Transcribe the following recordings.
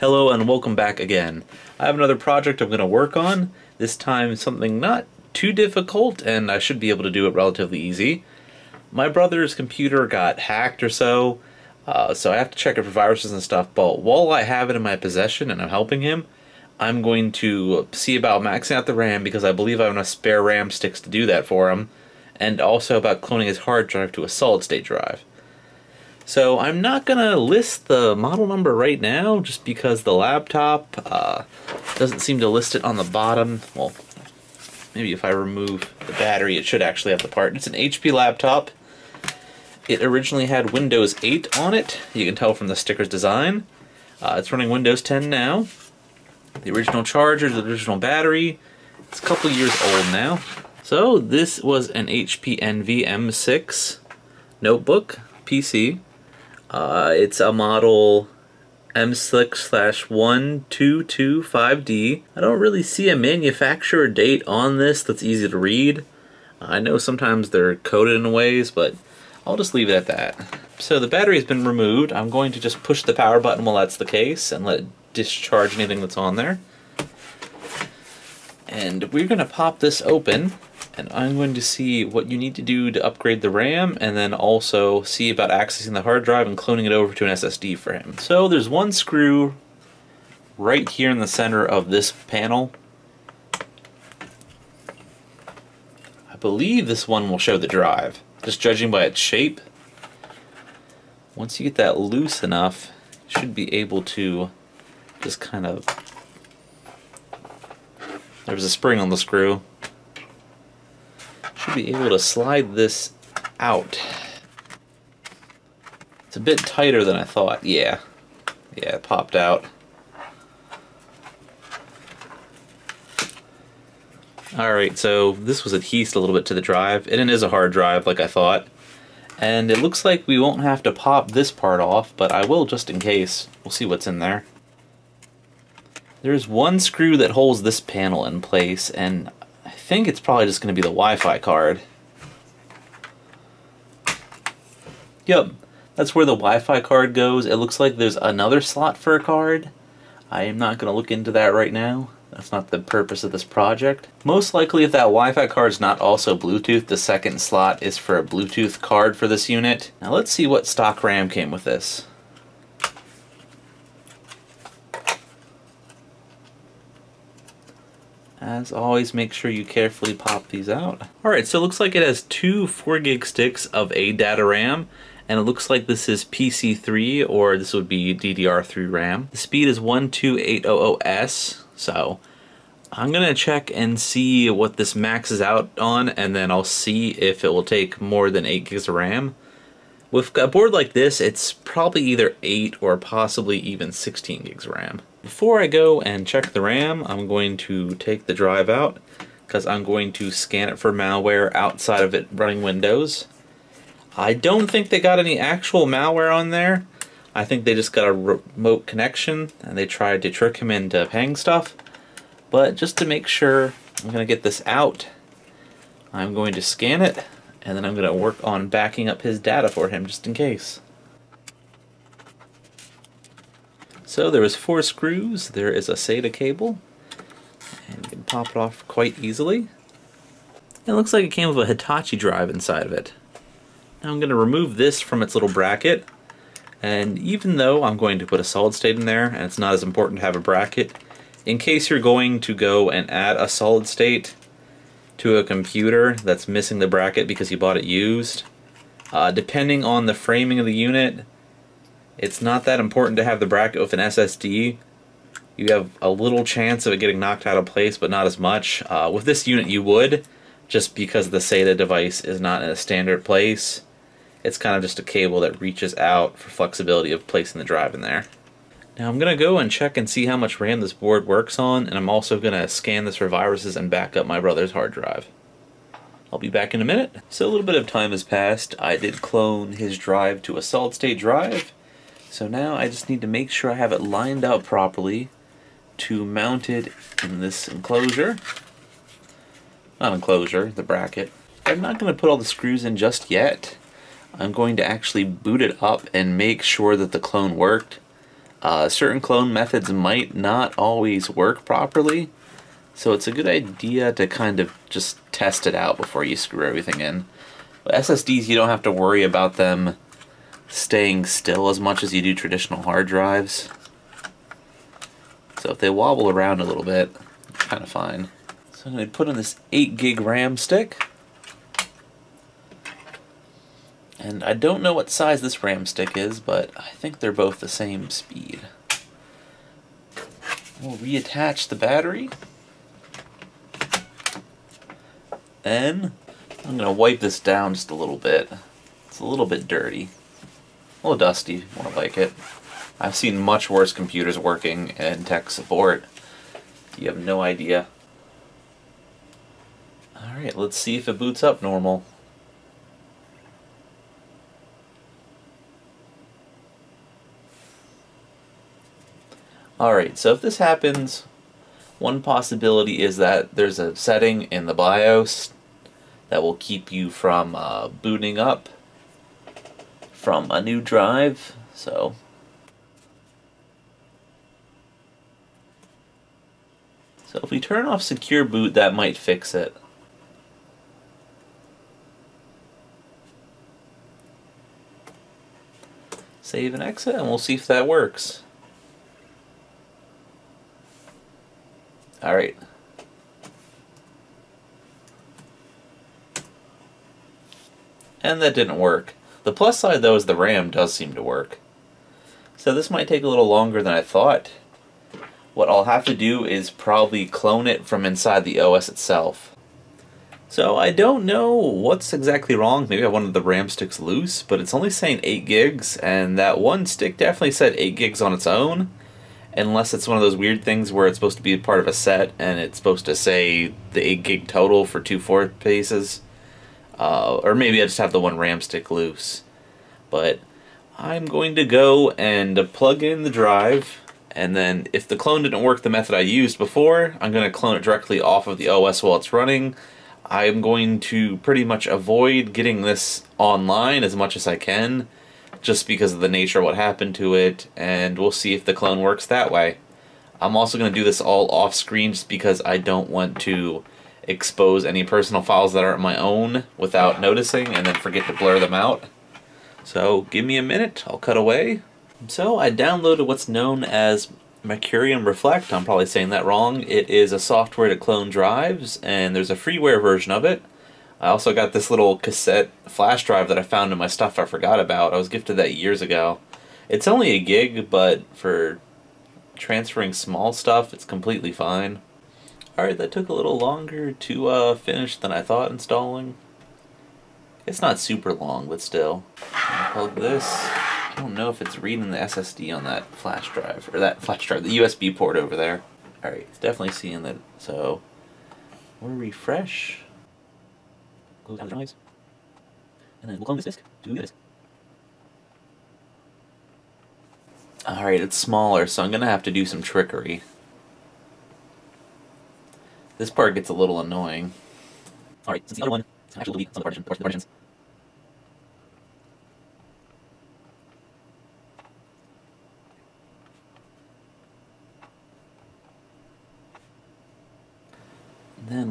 Hello and welcome back again. I have another project I'm going to work on, this time something not too difficult and I should be able to do it relatively easy. My brother's computer got hacked or so, uh, so I have to check it for viruses and stuff, but while I have it in my possession and I'm helping him, I'm going to see about maxing out the RAM because I believe I have enough spare RAM sticks to do that for him, and also about cloning his hard drive to a solid state drive. So I'm not going to list the model number right now just because the laptop uh, doesn't seem to list it on the bottom. Well, maybe if I remove the battery it should actually have the part. It's an HP laptop. It originally had Windows 8 on it. You can tell from the sticker's design. Uh, it's running Windows 10 now. The original charger, the original battery. It's a couple years old now. So this was an HP Envy M6 notebook PC. Uh, it's a model M6 slash 1225D. I don't really see a manufacturer date on this that's easy to read. I know sometimes they're coded in ways, but I'll just leave it at that. So the battery has been removed. I'm going to just push the power button while that's the case and let it discharge anything that's on there. And we're going to pop this open and I'm going to see what you need to do to upgrade the RAM and then also see about accessing the hard drive and cloning it over to an SSD for him. So there's one screw right here in the center of this panel. I believe this one will show the drive, just judging by its shape. Once you get that loose enough, you should be able to just kind of... There's a spring on the screw should be able to slide this out. It's a bit tighter than I thought. Yeah. Yeah, it popped out. Alright, so this was adhesed a little bit to the drive, and it is a hard drive like I thought. And it looks like we won't have to pop this part off, but I will just in case. We'll see what's in there. There's one screw that holds this panel in place, and think it's probably just going to be the Wi-Fi card. Yep, that's where the Wi-Fi card goes. It looks like there's another slot for a card. I am not going to look into that right now. That's not the purpose of this project. Most likely if that Wi-Fi card is not also Bluetooth, the second slot is for a Bluetooth card for this unit. Now let's see what stock RAM came with this. As always, make sure you carefully pop these out. Alright, so it looks like it has two 4 gig sticks of ADATA RAM, and it looks like this is PC3 or this would be DDR3 RAM. The speed is 12800S, so I'm gonna check and see what this maxes out on, and then I'll see if it will take more than 8 gigs of RAM. With a board like this, it's probably either 8 or possibly even 16 gigs of RAM. Before I go and check the RAM, I'm going to take the drive out because I'm going to scan it for malware outside of it running Windows. I don't think they got any actual malware on there. I think they just got a remote connection and they tried to trick him into paying stuff. But just to make sure, I'm going to get this out. I'm going to scan it and then I'm going to work on backing up his data for him just in case. So there is four screws, there is a SATA cable, and you can pop it off quite easily. It looks like it came with a Hitachi drive inside of it. Now I'm going to remove this from its little bracket, and even though I'm going to put a solid state in there, and it's not as important to have a bracket, in case you're going to go and add a solid state to a computer that's missing the bracket because you bought it used, uh, depending on the framing of the unit, it's not that important to have the bracket with an SSD. You have a little chance of it getting knocked out of place, but not as much. Uh, with this unit, you would, just because the SATA device is not in a standard place. It's kind of just a cable that reaches out for flexibility of placing the drive in there. Now I'm going to go and check and see how much RAM this board works on, and I'm also going to scan this for viruses and back up my brother's hard drive. I'll be back in a minute. So a little bit of time has passed. I did clone his drive to a solid state drive, so now I just need to make sure I have it lined up properly to mount it in this enclosure. Not enclosure, the bracket. I'm not going to put all the screws in just yet. I'm going to actually boot it up and make sure that the clone worked. Uh, certain clone methods might not always work properly, so it's a good idea to kind of just test it out before you screw everything in. SSDs, you don't have to worry about them staying still as much as you do traditional hard drives. So if they wobble around a little bit, it's kind of fine. So I'm going to put in this 8 gig RAM stick. And I don't know what size this RAM stick is, but I think they're both the same speed. We'll reattach the battery. Then I'm going to wipe this down just a little bit. It's a little bit dirty. A little dusty, more like it. I've seen much worse computers working in tech support. You have no idea. Alright, let's see if it boots up normal. Alright, so if this happens, one possibility is that there's a setting in the BIOS that will keep you from uh, booting up from a new drive. So So if we turn off secure boot, that might fix it. Save and exit, and we'll see if that works. Alright. And that didn't work. The plus side though is the RAM does seem to work. So this might take a little longer than I thought. What I'll have to do is probably clone it from inside the OS itself. So I don't know what's exactly wrong. Maybe I wanted the RAM sticks loose, but it's only saying 8 gigs, and that one stick definitely said 8 gigs on its own unless it's one of those weird things where it's supposed to be part of a set and it's supposed to say the 8 gig total for two four pieces. Uh, or maybe I just have the one RAM stick loose. But I'm going to go and plug in the drive and then if the clone didn't work the method I used before, I'm going to clone it directly off of the OS while it's running. I'm going to pretty much avoid getting this online as much as I can just because of the nature of what happened to it, and we'll see if the clone works that way. I'm also going to do this all off screen just because I don't want to expose any personal files that aren't my own without noticing and then forget to blur them out. So give me a minute, I'll cut away. So I downloaded what's known as Mercurium Reflect, I'm probably saying that wrong. It is a software to clone drives and there's a freeware version of it. I also got this little cassette flash drive that I found in my stuff I forgot about. I was gifted that years ago. It's only a gig, but for transferring small stuff, it's completely fine. Alright, that took a little longer to uh, finish than I thought installing. It's not super long, but still. Plug this. I don't know if it's reading the SSD on that flash drive, or that flash drive, the USB port over there. Alright, it's definitely seeing that, so we'll refresh close the drives, and then we'll clone this disk to the disk. Alright, it's smaller, so I'm going to have to do some trickery. This part gets a little annoying. Alright, since the other one is actually delete some of the partition, the partitions.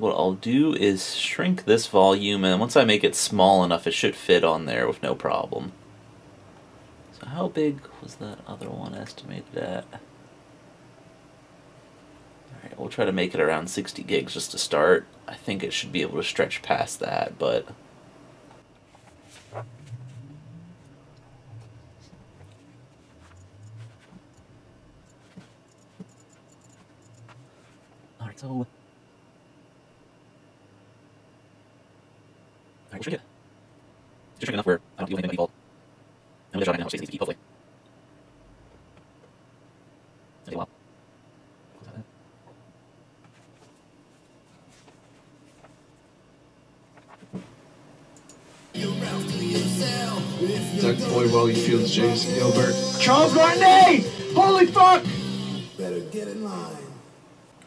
What I'll do is shrink this volume and once I make it small enough it should fit on there with no problem. So how big was that other one estimated at? Alright, we'll try to make it around 60 gigs just to start. I think it should be able to stretch past that, but... Alright, so Alright, we'll shrink it. It's just shrink enough where I don't do anything by default. I'm gonna try now, space needs to keep, hopefully. Take a while. Doug Boy, Wally Fields, James Gilbert. Charles Martinet! Holy fuck! Better get in line.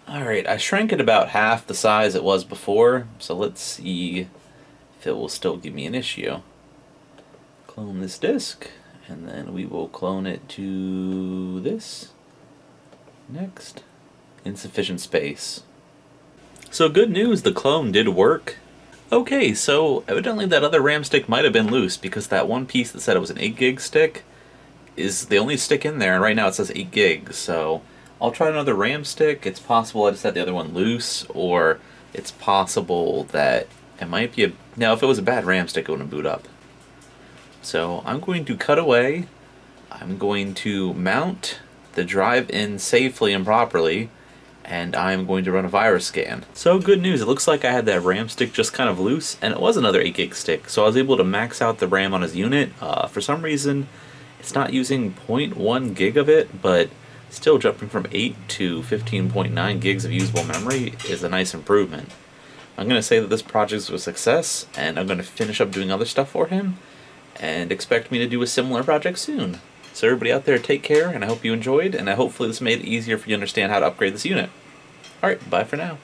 Alright, I shrank it about half the size it was before, so let's see if it will still give me an issue. Clone this disk, And then we will clone it to this. Next. Insufficient space. So good news, the clone did work. Okay, so evidently that other RAM stick might have been loose because that one piece that said it was an 8 gig stick is the only stick in there, and right now it says 8 gigs, so I'll try another RAM stick. It's possible I just had the other one loose, or it's possible that it might be a... Now, if it was a bad RAM stick, it wouldn't boot up. So I'm going to cut away. I'm going to mount the drive in safely and properly, and I'm going to run a virus scan. So good news, it looks like I had that RAM stick just kind of loose, and it was another 8 gig stick, so I was able to max out the RAM on his unit. Uh, for some reason, it's not using 0.1 gig of it, but still jumping from 8 to 15.9 gigs of usable memory is a nice improvement. I'm going to say that this project was a success, and I'm going to finish up doing other stuff for him, and expect me to do a similar project soon. So everybody out there, take care, and I hope you enjoyed, and I hopefully this made it easier for you to understand how to upgrade this unit. Alright, bye for now.